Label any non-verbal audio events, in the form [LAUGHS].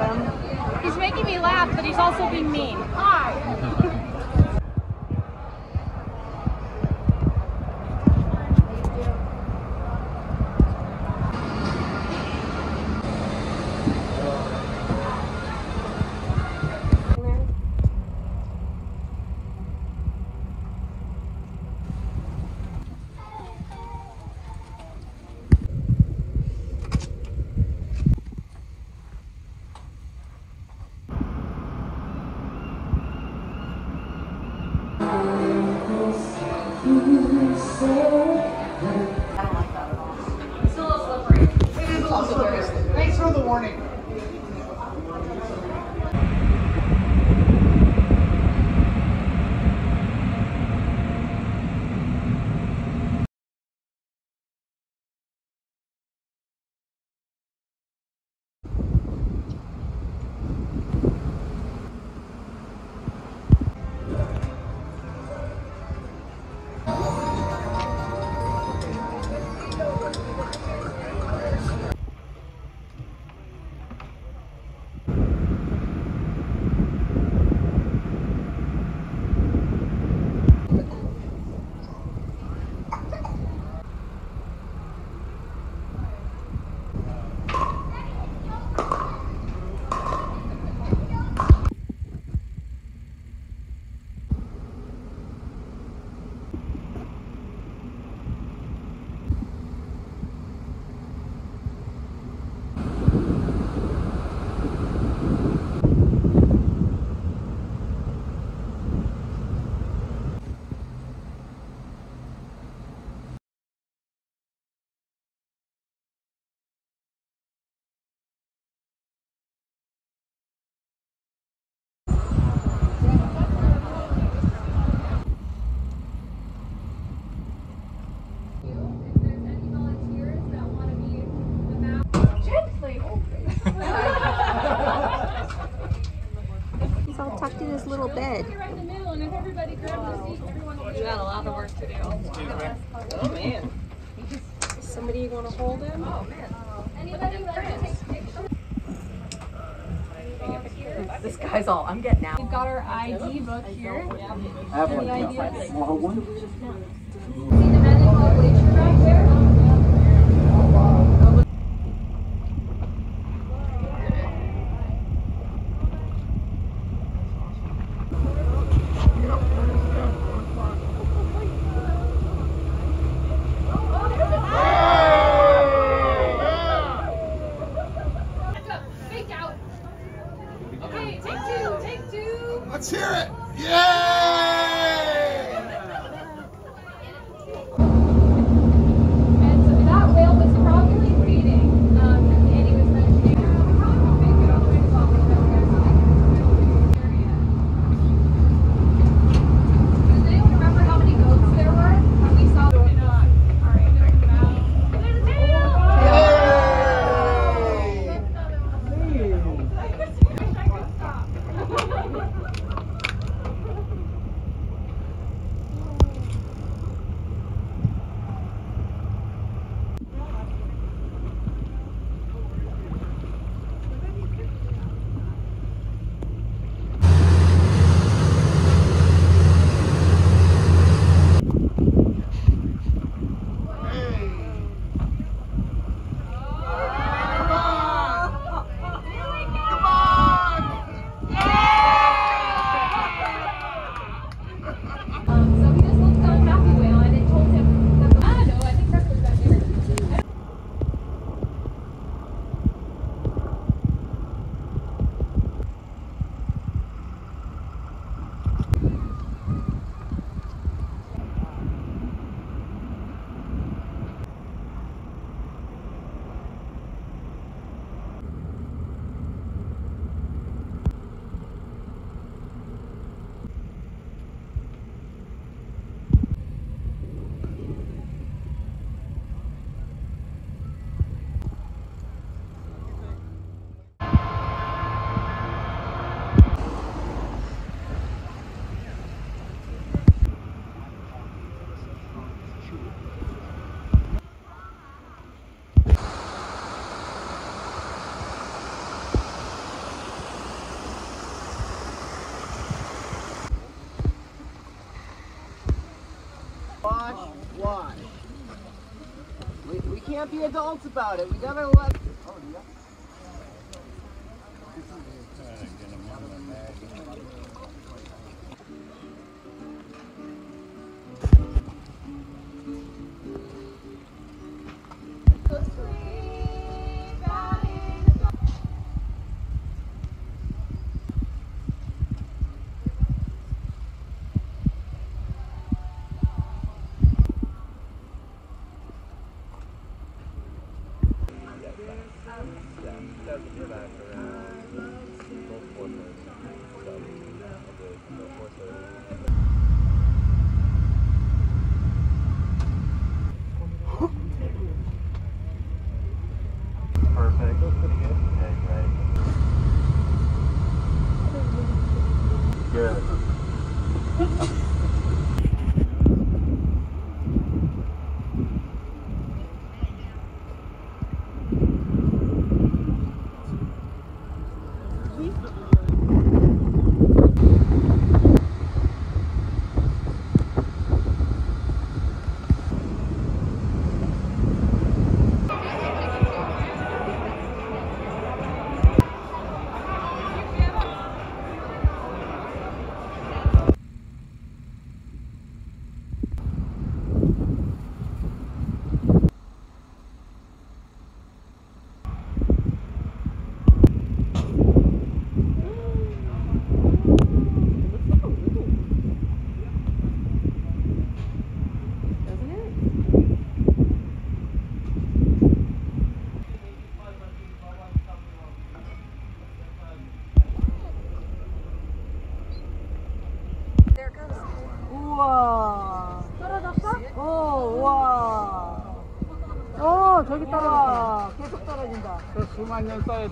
Um, he's making me laugh, but he's also being mean. [LAUGHS] Thanks for the warning. A lot of work to do. Oh man. Somebody want to hold him? Oh, man! Anybody like This guy's all I'm getting out. We've got our ID book here. I have one. Any yeah. ideas? Well, one. See the men in the bleacher back there? Take can't be adults about it. We gotta let. 저기 떨어졌다. 계속 떨어진다. 수만 년 쌓여.